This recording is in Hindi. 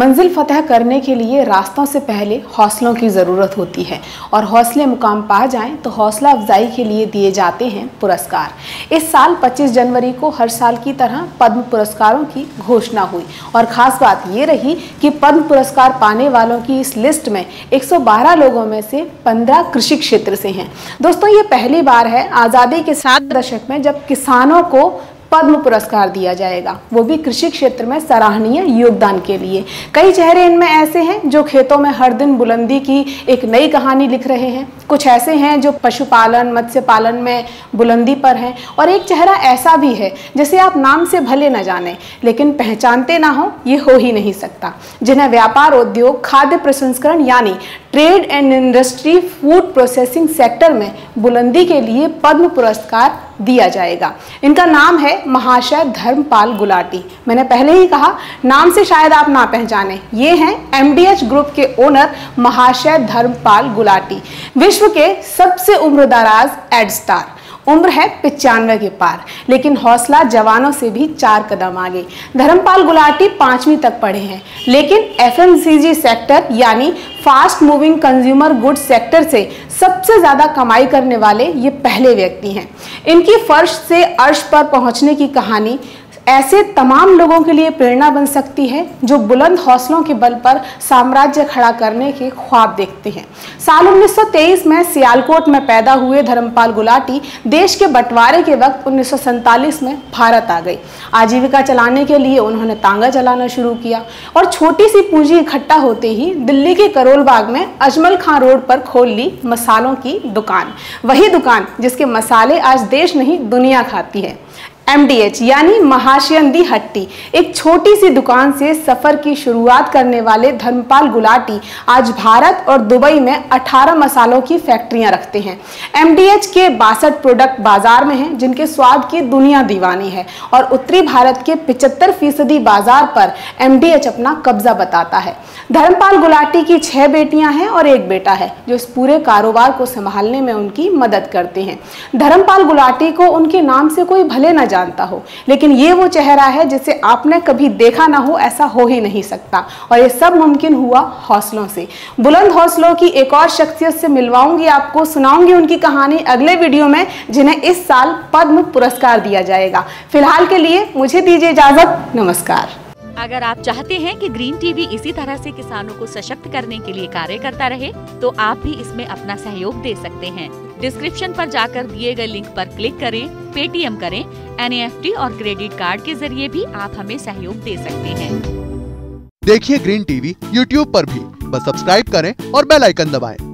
मंजिल फतह करने के लिए रास्तों से पहले हौसलों की ज़रूरत होती है और हौसले मुकाम पा जाएँ तो हौसला अफजाई के लिए दिए जाते हैं पुरस्कार। इस साल 25 जनवरी को हर साल की तरह पद्म पुरस्कारों की घोषणा हुई और ख़ास बात ये रही कि पद्म पुरस्कार पाने वालों की इस लिस्ट में 112 लोगों में से 15 कृषि क्षेत्र से हैं। दोस्तों, ये पहली बार है आज़ादी के सात दशक में जब किसानों को पद्म पुरस्कार दिया जाएगा। वो भी कृषि क्षेत्र में सराहनीय योगदान के लिए। कई चेहरे इनमें ऐसे हैं जो खेतों में हर दिन बुलंदी की एक नई कहानी लिख रहे हैं। कुछ ऐसे हैं जो पशुपालन मत्स्य पालन में बुलंदी पर हैं और एक चेहरा ऐसा भी है जिसे आप नाम से भले न जाने, लेकिन पहचानते ना हो, ये हो ही नहीं सकता। जिन्हें व्यापार, उद्योग, खाद्य प्रसंस्करण यानी trade and industry food processing sector में बुलंदी के लिए पद्म पुरस्कार दिया जाएगा। इनका नाम है महाशय धर्मपाल गुलाटी। मैंने पहले ही कहा, नाम से शायद आप ना पहचाने। ये हैं एमडीएच ग्रुप के ओनर महाशय धर्मपाल गुलाटी। विश्व के सबसे उम्रदराज एड स्टार उम्र है पिचानवे के पार, लेकिन हौसला जवानों से भी चार कदम आगे। धर्मपाल गुलाटी पांचवी तक पढ़े हैं, लेकिन एफ़ सेक्टर यानी fast moving consumer goods sector से सबसे ज़्यादा कमाई करने वाले ये पहले व्यक्ति हैं। इनकी फर्श से अर्श पर पहुँचने की कहानी ऐसे तमाम लोगों के लिए प्रेरणा बन सकती है जो बुलंद हौसलों के बल पर साम्राज्य खड़ा करने के ख्वाब देखते हैं। साल 1923 में सियालकोट में पैदा हुए धर्मपाल गुलाटी देश के बंटवारे के वक्त उन्नीस सौ सैंतालीस में भारत आ गई। आजीविका चलाने के लिए उन्होंने तांगा चलाना शुरू किया और छोटी सी पूंजी इकट्ठा होते ही दिल्ली के करोलबाग में अजमल खां रोड पर खोल ली मसालों की दुकान। वही दुकान जिसके मसाले आज देश नहीं, दुनिया खाती है। एमडीएच यानी महाशयंदी हट्टी। एक छोटी सी दुकान से सफ़र की शुरुआत करने वाले धर्मपाल गुलाटी आज भारत और दुबई में 18 मसालों की फैक्ट्रियाँ रखते हैं। एमडीएच के बासठ प्रोडक्ट बाज़ार में हैं, जिनके स्वाद की दुनिया दीवानी है और उत्तरी भारत के 75 फ़ीसदी बाज़ार पर एमडीएच अपना कब्जा बताता है। धर्मपाल गुलाटी की छह बेटियाँ हैं और एक बेटा है, जो इस पूरे कारोबार को संभालने में उनकी मदद करते हैं। धर्मपाल गुलाटी को उनके नाम से कोई भले न जानता हो। लेकिन ये वो चेहरा है जिसे आपने कभी देखा ना हो, ऐसा हो ही नहीं सकता। और ये सब मुमकिन हुआ हौसलों से। बुलंद हौसलों की एक और शख्सियत से मिलवाऊँगी आपको, सुनाऊँगी उनकी कहानी अगले वीडियो में, जिन्हें इस साल पद्म पुरस्कार दिया जाएगा। फ़िलहाल के लिए मुझे दीजिए इजाज़त। नमस्कार। अगर आप चाहते हैं कि ग्रीन टीवी इसी तरह से किसानों को सशक्त करने के लिए कार्य करता रहे तो आप भी इसमें अपना सहयोग दे सकते हैं। डिस्क्रिप्शन पर जाकर दिए गए लिंक पर क्लिक करें, पेटीएम करें एन और क्रेडिट कार्ड के ज़रिए भी आप हमें सहयोग दे सकते हैं देखिए ग्रीन टीवी यूट्यूब पर भी, बस सब्सक्राइब करें और बेल आइकन दबाएँ।